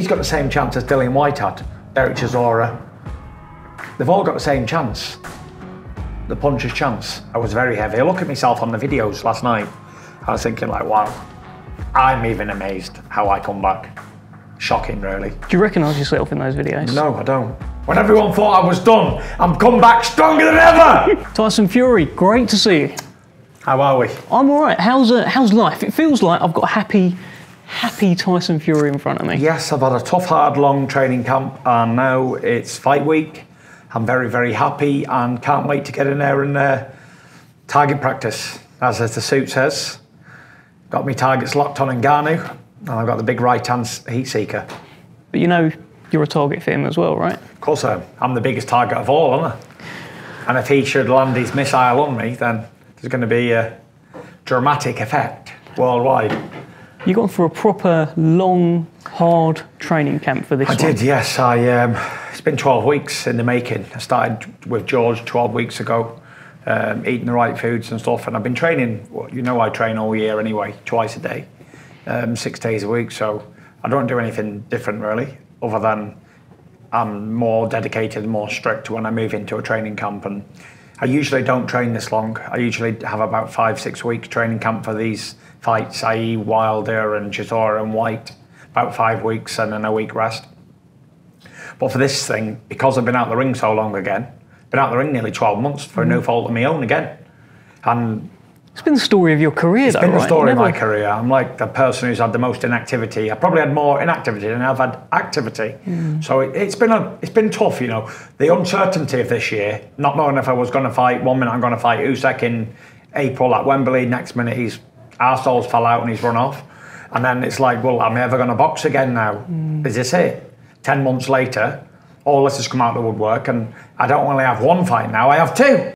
he's got the same chance as Dillian Whyte had, Dereck Chisora. They've all got the same chance. The puncher's chance. I was very heavy. I look at myself on the videos last night. I was thinking like, wow, I'm even amazed how I come back. Shocking, really. Do you recognise yourself in those videos? No, I don't. When everyone thought I was done, I'm come back stronger than ever. Tyson Fury, great to see you. How are we? I'm all right. How's uh, how's life? It feels like I've got a happy, happy Tyson Fury in front of me. Yes, I've had a tough, hard, long training camp, and now it's fight week. I'm very, very happy and can't wait to get in there and uh, target practice, as, as the suit says. Got me targets locked on in Ngannou, and I've got the big right hand heat seeker. But you know, you're a target for him as well, right? Of course, I am. I'm the biggest target of all, aren't I? And if he should land his missile on me, then there's going to be a dramatic effect worldwide. You gone for a proper long, hard training camp for this year. I one. did, yes. I um, it's been 12 weeks in the making. I started with George 12 weeks ago, um, eating the right foods and stuff, and I've been training. Well, you know, I train all year anyway, twice a day, um, six days a week. So I don't do anything different really, other than I'm more dedicated and more strict when I move into a training camp. And I usually don't train this long. I usually have about five, six week training camp for these fights, i.e., Wilder and Chisora and Whyte, about five weeks and then a week rest. But for this thing, because I've been out the ring so long again, been out the ring nearly 12 months for no mm-hmm. fault of my own again. And It's been the story of your career, it's though, been the right? story of my career. I'm like the person who's had the most inactivity. I probably had more inactivity than I've had activity. Hmm. So it, it's been a, it's been tough, you know. The uncertainty of this year, not knowing if I was going to fight. One minute I'm going to fight Usyk in April at Wembley. Next minute he's arseholes fell out and he's run off. And then it's like, well, I'm I ever going to box again now? Hmm. Is this it? Ten months later, all this has come out of the woodwork, and I don't only have one fight now. I have two.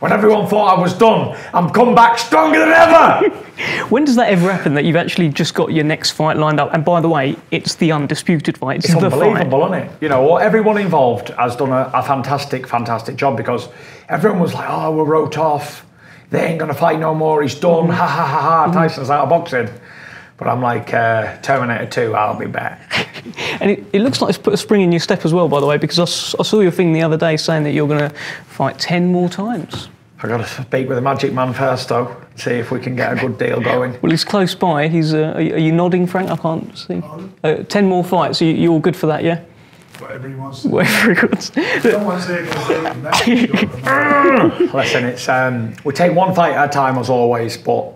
When everyone thought I was done, I'm come back stronger than ever. When does that ever happen that you've actually just got your next fight lined up? And by the way, it's the undisputed fight. It's, It's the fight. unbelievable, isn't it? You know, everyone involved has done a, a fantastic, fantastic job because everyone was like, "Oh, we're wrote off. They ain't gonna fight no more. He's done. Ha ha ha ha." Tyson's out of boxing. But I'm like, uh, Terminator 2, I'll be back. And it, it looks like it's put a spring in your step as well, by the way, because I saw your thing the other day saying that you're going to fight 10 more times. I got to speak with the Magic Man first, though, see if we can get a good deal going. Well, he's close by. He's. Uh, are, you, are you nodding, Frank? I can't see. Uh, 10 more fights. You, you all good for that, yeah? Whatever he wants. Whatever he wants. Someone's there going to say it next. Sure, tomorrow. Listen, it's um, we take one fight at a time as always, but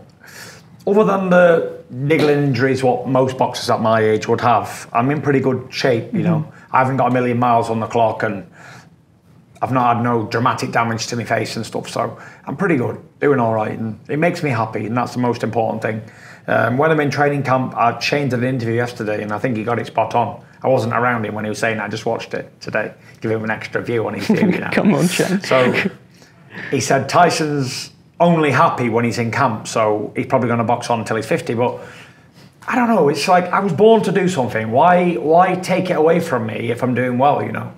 other than the niggling injuries what most boxers at my age would have, I'm in pretty good shape. You know, I haven't got a million miles on the clock, and I've not had no dramatic damage to my face and stuff. So I'm pretty good, doing all right, and it makes me happy, and that's the most important thing. Um, when I'm in training camp, I changed an interview yesterday, and I think he got it spot on. I wasn't around him when he was saying. it, I just watched it today. Give him an extra view on his view. You know. Come on, Shane. So he said Tyson's only happy when he's in camp, so he's probably going to box on until he's 50. But I don't know. It's like I was born to do something. Why why take it away from me if I'm doing well? You know,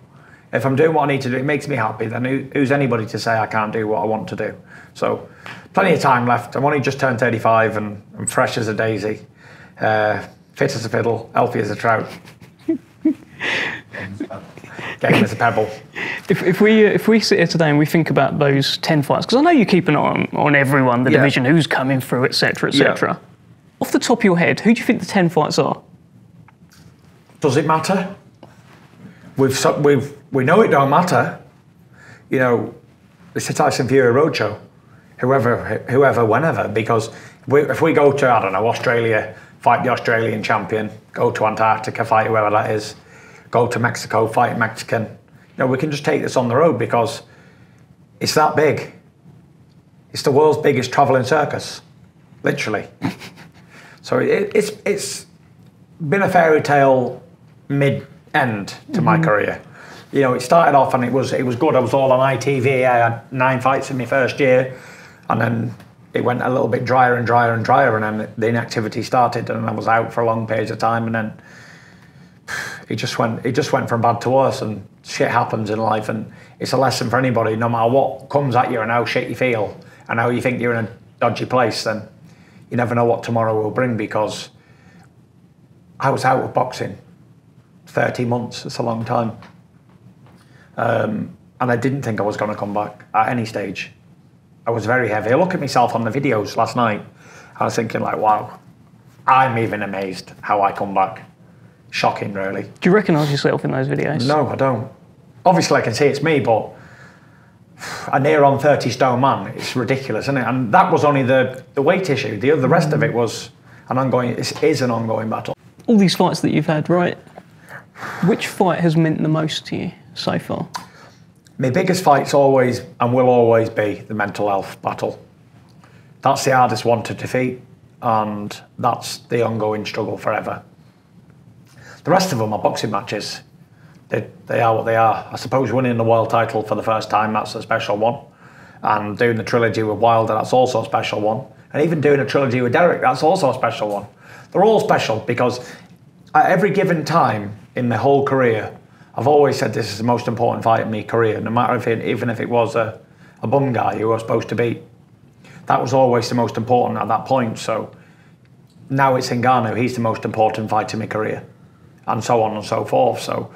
if I'm doing what I need to do, it makes me happy. Then who, who's anybody to say I can't do what I want to do? So plenty of time left. I'm only just turned 35 and I'm fresh as a daisy, uh, fit as a fiddle, healthy as a trout. Game as a pebble. If, if we if we sit here today and we think about those ten fights, because I know you keep an eye on, on everyone, the Yeah. division, who's coming through, etc., etc. Off the top of your head, who do you think the ten fights are? Does it matter? We've we've we know it don't matter. You know, it's a Tyson Fury roadshow. Whoever, whoever, whenever, because we, if we go to I don't know Australia, fight the Australian champion, go to Antarctica, fight whoever that is, go to Mexico, fight Mexican. Know, we can just take this on the road because it's that big. It's the world's biggest travelling circus, literally. so it, it's it's been a fairy tale mid end to my mm-hmm. career. You know, it started off and it was it was good. I was all on ITV. I had nine fights in my first year, and then it went a little bit drier and drier and drier, and then the inactivity started, and I was out for a long periods of time, and then it just went it just went from bad to worse, and shit happens in life, and it's a lesson for anybody. No matter what comes at you and how shit you feel and how you think you're in a dodgy place, then you never know what tomorrow will bring because I was out of boxing 30 months. It's a long time. Um, and I didn't think I was going to come back at any stage. I was very heavy. I look at myself on the videos last night. I was thinking, like, wow, I'm even amazed how I come back. Shocking, really. Do you recognise yourself in those videos? No, I don't. Obviously, I can see it's me, but a near on 30 stone man, it's ridiculous, isn't it? And that was only the, the weight issue. The, the rest of it was an ongoing, it is an ongoing battle. All these fights that you've had, right? Which fight has meant the most to you so far? My biggest fight's always and will always be the mental health battle. That's the hardest one to defeat, and that's the ongoing struggle forever. The rest of them are boxing matches. They, they are what they are. I suppose winning the world title for the first time, that's a special one. And doing the trilogy with Wilder, that's also a special one. And even doing a trilogy with Dereck, that's also a special one. They're all special because at every given time in my whole career, I've always said this is the most important fight in my career, no matter if it, even if it was a, a bum guy who I was supposed to beat. That was always the most important at that point. So now it's Ngannou, he's the most important fight in my career, and so on and so forth. So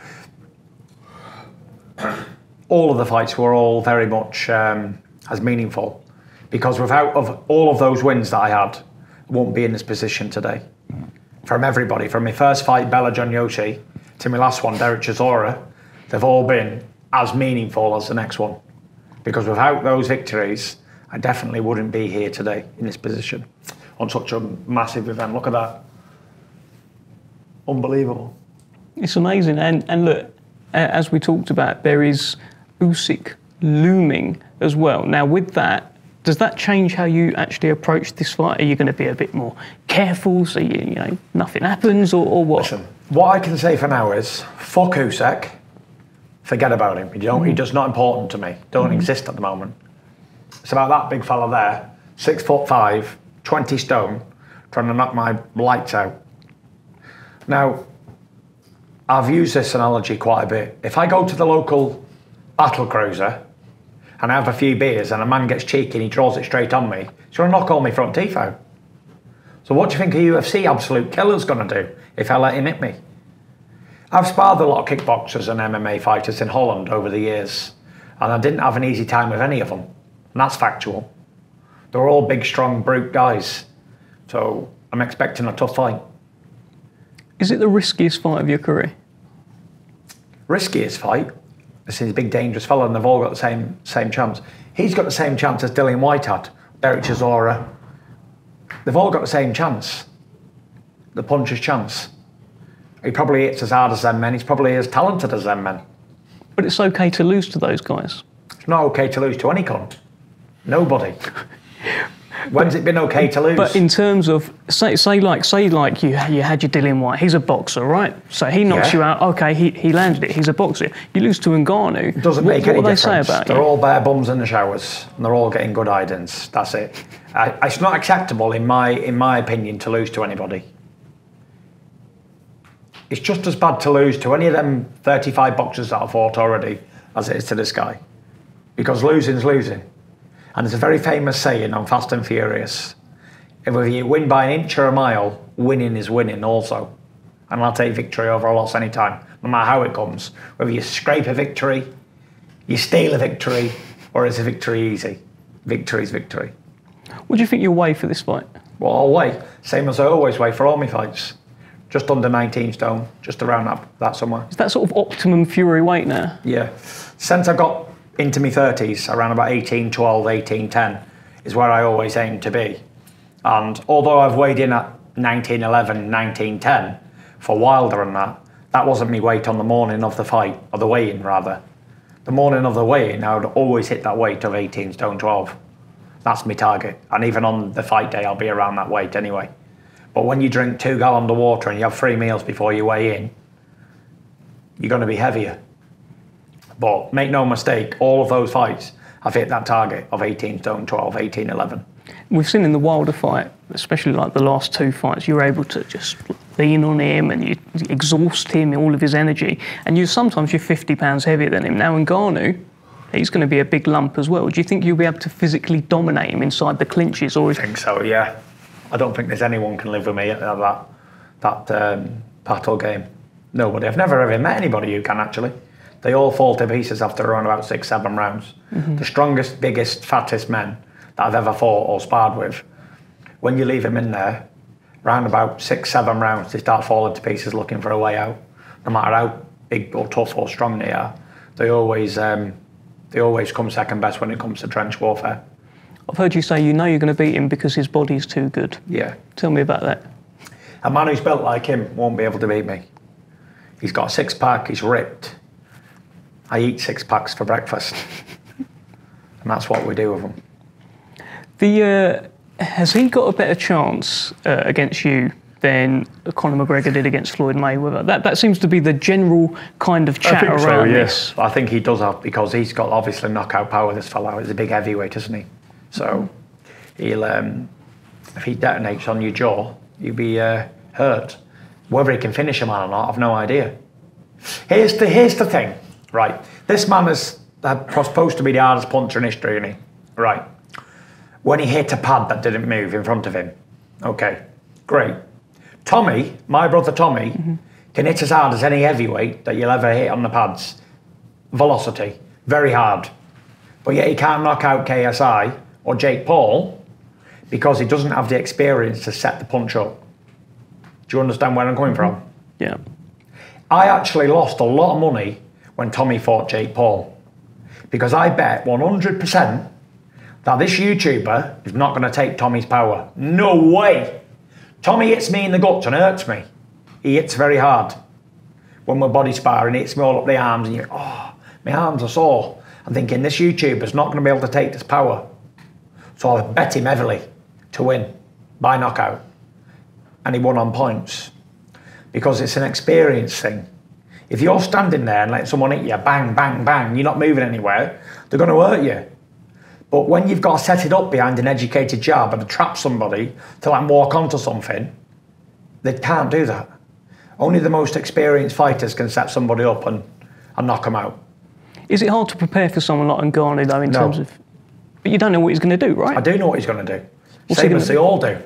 all of the fights were all very much um, as meaningful because without of all of those wins that I had, I won't be in this position today. From everybody, from my first fight, Béla Gyöngyösi, to my last one, Dereck Chisora, they've all been as meaningful as the next one. Because without those victories, I definitely wouldn't be here today in this position on such a massive event. Look at that. Unbelievable. It's amazing. And, and look, as we talked about, there is Usyk looming as well. Now, with that, does that change how you actually approach this fight? Are you going to be a bit more careful so you, you know nothing happens, or, or what? Listen, what I can say for now is fuck Usyk. Forget about him. You don't, He does not important to me. Don't mm-hmm. exist at the moment. It's about that big fella there, six foot five, 20 stone, trying to knock my lights out. Now, I've used this analogy quite a bit. If I go to the local battle cruiser and I have a few beers and a man gets cheeky and he draws it straight on me, he's going to knock all my front teeth out. So what do you think a UFC absolute killer's going to do if I let him hit me? I've sparred a lot of kickboxers and MMA fighters in Holland over the years, and I didn't have an easy time with any of them. And that's factual. They're all big, strong, brute guys. So I'm expecting a tough fight. Is it the riskiest fight of your career? Riskiest fight. This is a big, dangerous fellow and they've all got the same same chance. He's got the same chance as Dillian Whyte had, Dereck Chisora. They've all got the same chance. The puncher's chance. He probably hits as hard as them men. He's probably as talented as them men. But it's okay to lose to those guys. It's not okay to lose to any cunt. Nobody. When's it been okay to lose? But in terms of say, say like say like you you had your Dillian Whyte, he's a boxer, right? So he knocks Yeah. you out. Okay, he, he landed it. He's a boxer. You lose to Ngannou. Doesn't what, make what any do they say about they're you? all bare bums in the showers, and they're all getting good idents. That's it. Uh, it's not acceptable, in my in my opinion, to lose to anybody. It's just as bad to lose to any of them 35 boxers that I've fought already as it is to this guy, because losing's losing. And there's a very famous saying on Fast and Furious: if you win by an inch or a mile, winning is winning also. And I'll take victory over a loss anytime, no matter how it comes. Whether you scrape a victory, you steal a victory, or is a victory easy? Victory is victory. What do you think you'll weigh for this fight? Well, I'll weigh, same as I always weigh for all my fights. Just under 19 stone, just around that, that somewhere. Is that sort of optimum Fury weight now? Yeah. Since I got into my 30s, around about 18, 12, 18, 10, is where I always aim to be. And although I've weighed in at 19, 11, 19, 10 for Wilder and that, that wasn't me weight on the morning of the fight, or the weigh-in rather. The morning of the weigh-in, I would always hit that weight of 18 stone 12. That's my target. And even on the fight day, I'll be around that weight anyway. But when you drink two gallons of water and you have three meals before you weigh in, you're going to be heavier. But make no mistake, all of those fights, I've hit that target of 18 stone 12, 18, 11. We've seen in the Wilder fight, especially like the last two fights, you're able to just lean on him and you exhaust him, all of his energy. And you sometimes you're 50 pounds heavier than him. Now in Ngannou, he's going to be a big lump as well. Do you think you'll be able to physically dominate him inside the clinches, or is I think so, yeah. I don't think there's anyone can live with me at that, that um, battle game. Nobody. I've never ever met anybody who can actually. They all fall to pieces after around about six, seven rounds. The strongest, biggest, fattest men that I've ever fought or sparred with, when you leave them in there, round about six, seven rounds, they start falling to pieces looking for a way out. No matter how big or tough or strong they are, they always um, they always come second best when it comes to trench warfare. I've heard you say you know you're going to beat him because his body's too good. Yeah. Tell me about that. A man who's built like him won't be able to beat me. He's got a six pack, he's ripped. I eat six packs for breakfast. and that's what we do with them. The uh, has he got a better chance uh, against you than Conor McGregor did against Floyd Mayweather? That that seems to be the general kind of chat around this. I think he does have because he's got obviously knockout power. This fellow, he's a big heavyweight, isn't he? So he'll um, if he detonates on your jaw, you'll be uh, hurt. Whether he can finish a man or not, I've no idea. Here's the here's the thing, right? This man is uh, supposed to be the hardest puncher in history, isn't he? Right. When he hit a pad that didn't move in front of him. Okay, great. Tommy, my brother Tommy, can hit as hard as any heavyweight that you'll ever hit on the pads. Velocity, very hard. But yet he can't knock out KSI or Jake Paul because he doesn't have the experience to set the punch up. Do you understand where I'm coming from? Yeah. I actually lost a lot of money when Tommy fought Jake Paul because I bet 100% that this YouTuber is not going to take Tommy's power. No way. Tommy hits me in the guts and hurts me. He hits very hard. When we're body sparring, he hits me all up the arms, and you're, oh, my arms are sore. I'm thinking this YouTuber's not going to be able to take this power. So I bet him heavily to win by knockout. And he won on points because it's an experience thing. If you're standing there and let someone hit you, bang, bang, bang, you're not moving anywhere, they're going to hurt you. But when you've got to set it up behind an educated jab and trap somebody to like walk onto something, they can't do that. Only the most experienced fighters can set somebody up and, and knock them out. Is it hard to prepare for someone like Ngannou though in No. terms of? But you don't know what he's going to do, right? I do know what he's going to do. What's Same as they all do.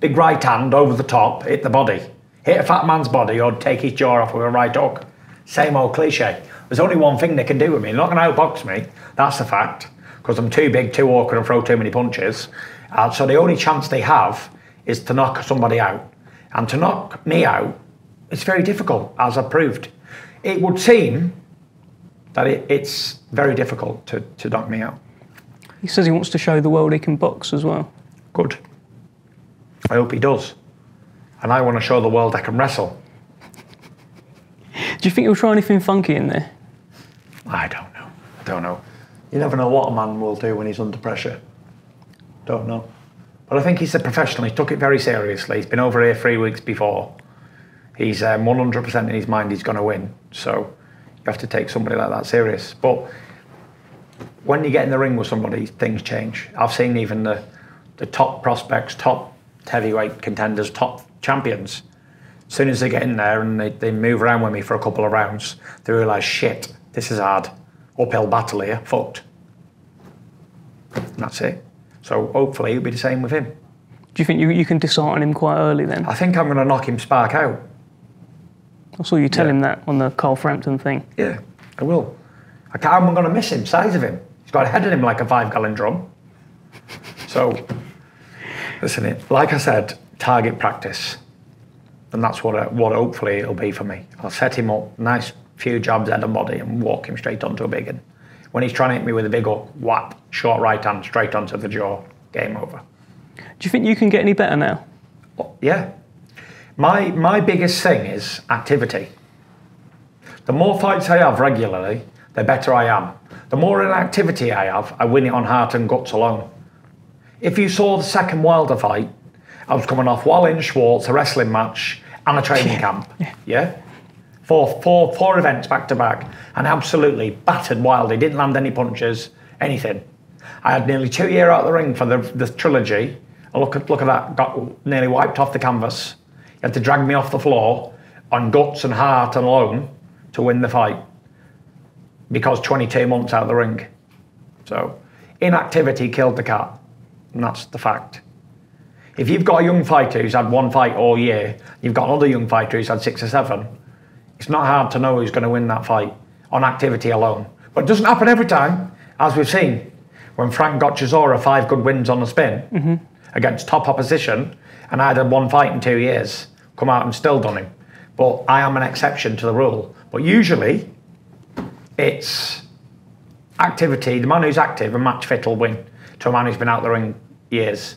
Big right hand over the top, hit the body. Hit a fat man's body or take his jaw off with a right hook. Same old cliche. There's only one thing they can do with me. They're not going to outbox me. That's the fact. Because I'm too big, too awkward, and throw too many punches. Uh, so the only chance they have is to knock somebody out. And to knock me out, it's very difficult, as I've proved. It would seem that it, it's very difficult to, to knock me out. He says he wants to show the world he can box as well. Good. I hope he does. And I want to show the world I can wrestle. Do you think he'll try anything funky in there? I don't know. I don't know. You never know what a man will do when he's under pressure. Don't know. But I think he's a professional. He took it very seriously. He's been over here three weeks before. He's um, 100% in his mind he's going to win. So you have to take somebody like that serious. But when you get in the ring with somebody, things change. I've seen even the, the top prospects, top heavyweight contenders, top champions. As soon as they get in there and they, they move around with me for a couple of rounds, they realise, shit, this is hard. Uphill battle here, fucked. And that's it. So hopefully it'll be the same with him. Do you think you, you can dishearten him quite early then? I think I'm going to knock him spark out. I saw you tell Yeah. him that on the Carl Frampton thing. Yeah, I will. I can't, I'm going to miss him, size of him. He's got a head in him like a five gallon drum. So, listen, it like I said, target practice. And that's what, it, what hopefully it'll be for me. I'll set him up, nice few jabs head and body, and walk him straight onto a big one. When he's trying to hit me with a big hook, whap, short right hand, straight onto the jaw, game over. Do you think you can get any better now? Yeah. My my biggest thing is activity. The more fights I have regularly, the better I am. The more inactivity I have, I win it on heart and guts alone. If you saw the second Wilder fight, I was coming off Wallin, Schwarz, a wrestling match, and a training camp. Yeah. Four, four, four events back to back, and absolutely battered Wilder. Didn't land any punches, anything. I had nearly two year out of the ring for the, the trilogy. Look at look at that, got nearly wiped off the canvas. You had to drag me off the floor on guts and heart and alone to win the fight because 22 months out of the ring. So inactivity killed the cat, and that's the fact. If you've got a young fighter who's had one fight all year, you've got another young fighter who's had six or seven, It's not hard to know who's going to win that fight on activity alone. But it doesn't happen every time, as we've seen. When Frank got Chisora five good wins on the spin mm-hmm. against top opposition, and I'd had one fight in two years, come out and still done him. But I am an exception to the rule. But usually, it's activity. The man who's active and match fit will win to a man who's been out the ring years.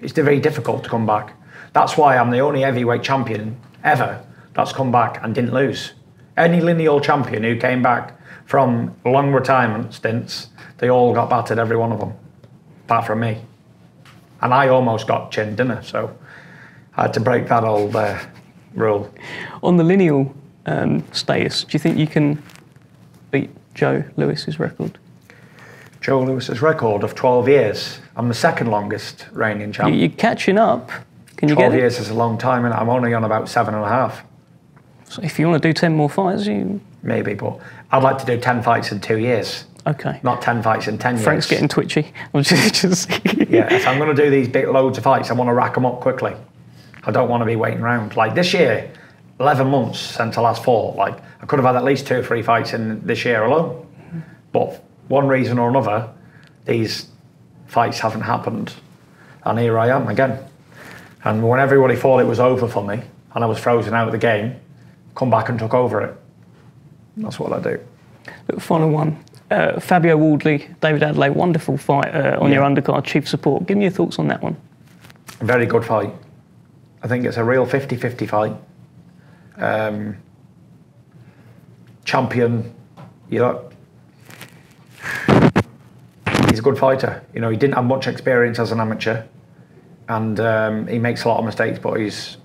It's very difficult to come back. That's why I'm the only heavyweight champion ever that's come back and didn't lose. Any lineal champion who came back from long retirement stints, they all got battered, every one of them, apart from me. And I almost got chin dinner, so I had to break that old uh, rule. On the lineal um, status, do you think you can beat Joe Louis's record? Joe Louis's record of 12 years. I'm the second longest reigning champ. You're catching up. Can you 12 get it? years is a long time, and I'm only on about seven and a half, So if you want to do 10 more fights, you. maybe. But I'd like to do 10 fights in two years, Okay. not 10 fights in 10 years. Frank's getting twitchy. I'm just, just Yeah, if I'm going to do these big loads of fights, I want to rack them up quickly. I don't want to be waiting around. Like this year, 11 months since I last fought. Like I could have had at least two or three fights in this year alone. But one reason or another, these fights haven't happened. And here I am again. And when everybody thought it was over for me and I was frozen out of the game, come back and took over it. That's what I do. Final one. Uh, Fabio Wardley, David Adeleye, wonderful fight uh, on your undercard, chief support. Give me your thoughts on that one. Very good fight. I think it's a real 50 50 fight. Um, champion, you know, he's a good fighter. You know, he didn't have much experience as an amateur and um, he makes a lot of mistakes, but he's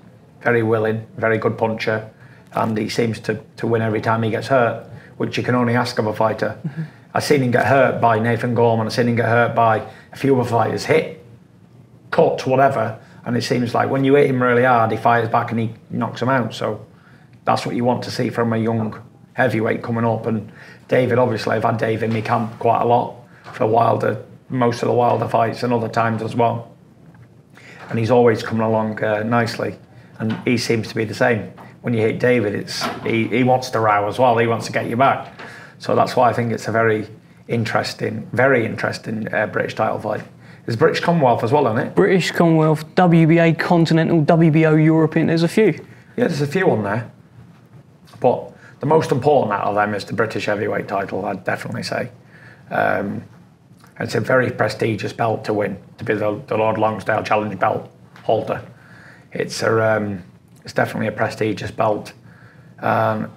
very willing, very good puncher, and he seems to, to win every time he gets hurt, which you can only ask of a fighter. I've seen him get hurt by Nathan Gorman, I've seen him get hurt by a few other fighters, hit cut, whatever. And it seems like when you hit him really hard, he fires back and he knocks him out. So that's what you want to see from a young heavyweight coming up. And David, obviously, I've had Dave in my camp quite a lot for Wilder, most of the Wilder fights and other times as well. And he's always coming along uh, nicely. And he seems to be the same. When you hit David, it's he, he wants to row as well. He wants to get you back. So that's why I think it's a very interesting, very interesting uh, British title fight. There's British Commonwealth as well, isn't it? British, Commonwealth, WBA, Continental, WBO, European, there's a few. Yeah, there's a few on there. But the most important out of them is the British heavyweight title, I'd definitely say. Um, it's a very prestigious belt to win, to be the, the Lord Lonsdale Challenge belt holder. It's a, um, it's definitely a prestigious belt. Um,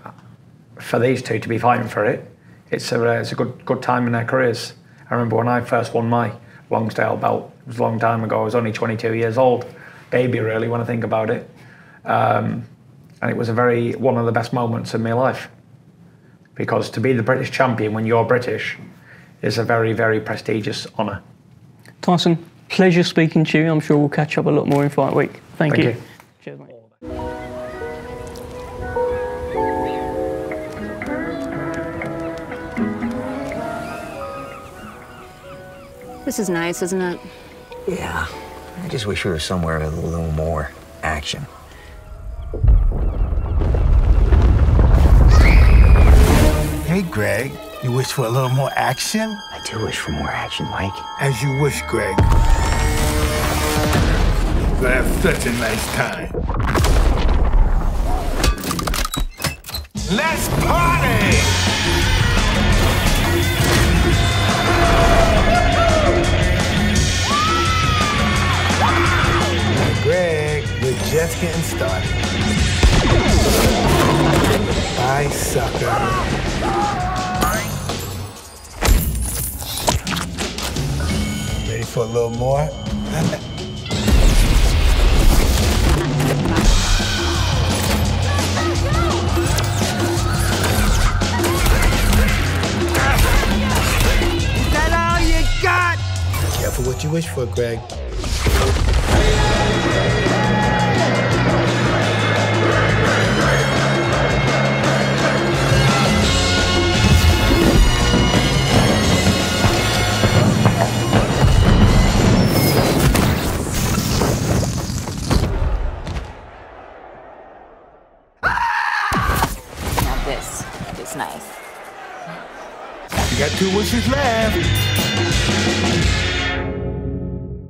for these two to be fighting for it, it's a, it's a good good time in their careers. I remember when I first won my Lonsdale belt, it was a long time ago. I was only 22 years old, baby really when I think about it and it was a very one of the best moments in my life because to be the British champion when you're British is a very very prestigious honour. Tyson, pleasure speaking to you. I'm sure we'll catch up a lot more in Fight Week. Thank, Thank you. you. Cheers, mate. This is nice, isn't it? Yeah. I just wish we were somewhere with a little more action. Hey, Greg. You wish for a little more action? I do wish for more action, Mike. As you wish, Greg. We'll have such a nice time. Let's party! Greg, we're just getting started. Bye, sucker. For a little more? Is that all you got? Careful what you wish for, Greg.